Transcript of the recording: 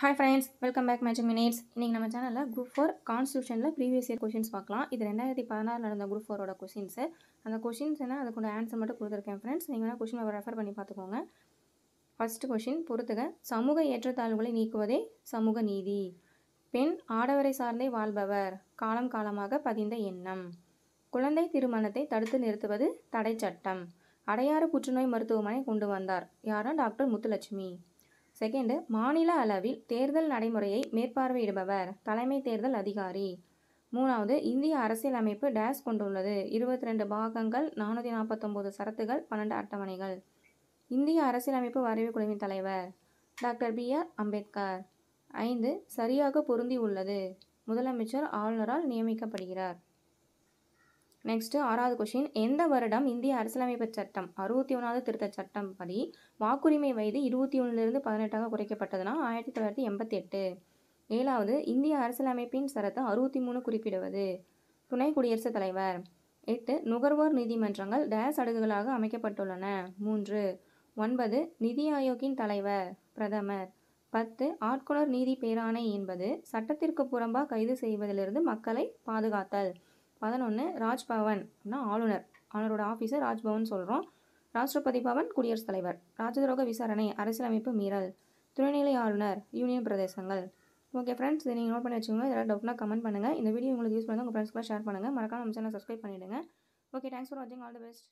Hi friends welcome back matching minutes இன்றைக்கி நம்ம சேனலில் குரூப் ஃபோர் கான்ஸ்டியூஷனில் ப்ரீவியஸ் இயர் கொஷின்ஸ் பார்க்கலாம். இது ரெண்டாயிரத்தி பதினாறு நடந்த குரூப் ஃபோரோட கொஷின்ஸு அந்த கொஷின்ஸ் என்ன? அதுக்குள்ள ஆன்சர் மட்டும் கொடுத்துருக்கேன் ஃப்ரெண்ட்ஸ் நீங்கள் வேணால் கொஷின் ரெஃபர் பண்ணி பார்த்துக்கோங்க. ஃபர்ஸ்ட் கொஷின் பொறுத்துக. சமூக ஏற்றத்தாழ்வுகளை நீக்குவதே சமூக நீதி. பெண் ஆடவரை சார்ந்தே வாழ்பவர். காலம் காலமாக பதிந்த எண்ணம். குழந்தை திருமணத்தை தடுத்து நிறுத்துவது தடை சட்டம் அடையாறு புற்றுநோய் மருத்துவமனை கொண்டு வந்தார். யாரும் டாக்டர் முத்துலட்சுமி. செகண்டு மாநில அளவில் தேர்தல் நடைமுறையை மேற்பார்வையிடுபவர் தலைமை தேர்தல் அதிகாரி. மூணாவது இந்திய அரசியலமைப்பு டேஸ் கொண்டுள்ளது. இருபத்தி ரெண்டு பாகங்கள் நானூற்றி நாற்பத்தொம்போது சரத்துகள் பன்னெண்டு அட்டவணைகள். இந்திய அரசியலமைப்பு வரைவு குழுவின் தலைவர் டாக்டர் பி. ஆர். அம்பேத்கர். ஐந்து சரியாக பொருந்தி உள்ளது. முதலமைச்சர் ஆளுநரால் நியமிக்கப்படுகிறார். நெக்ஸ்ட்டு ஆறாவது கொஷின் எந்த வருடம் இந்திய அரசியலமைப்பு சட்டம் அறுபத்தி ஒன்றாவது திருத்த சட்டம் படி வாக்குரிமை வயது இருபத்தி ஒன்றிலிருந்து பதினெட்டாக குறைக்கப்பட்டதுனா ஆயிரத்தி தொள்ளாயிரத்தி எண்பத்தி எட்டு ஏழாவது இந்திய அரசியலமைப்பின் சரத்தை அறுபத்தி மூணு குறிப்பிடுவது. துணை குடியரசுத் தலைவர். எட்டு நுகர்வோர் நீதிமன்றங்கள் டேஸ் அடுகுகளாக அமைக்கப்பட்டுள்ளன. மூன்று ஒன்பது நிதி ஆயோக்கின் தலைவர் பிரதமர். பத்து ஆட்கொணர் நீதி பேராணை என்பது சட்டத்திற்கு புறம்பாக கைது செய்வதிலிருந்து மக்களை பாதுகாத்தல். பதினொன்று ராஜ்பவன் அப்படின்னா ஆளுநர். ஆளுநரோட ஆஃபீஸர் ராஜ்பவன் சொல்கிறோம் ராஷ்டிரபதி பவன் குடியரசுத் தலைவர். ராஜதுரோக விசாரணை அரசியலமைப்பு மீறல். துணைநிலை ஆளுநர் யூனியன் பிரதேசங்கள். ஓகே ஃப்ரெண்ட்ஸ் இதை நீங்கள் நோட் பண்ணி வச்சுக்கோங்க. இதெல்லாம் டவுட்னா கமெண்ட் பண்ணுங்கள் இந்த வீடியோ உங்களுக்கு யூஸ் பண்ணுங்கள் உங்கள் ஃப்ரெண்ட்ஸ்க்குலாம் ஷேர் பண்ணுங்கள் மறக்காம நம்ம சேனல் சப்ஸ்கிரைப் பண்ணிவிடுங்க ஓகே தேங்க்ஸ் ஃபார் வாட்சிங் ஆல் தி பெஸ்ட்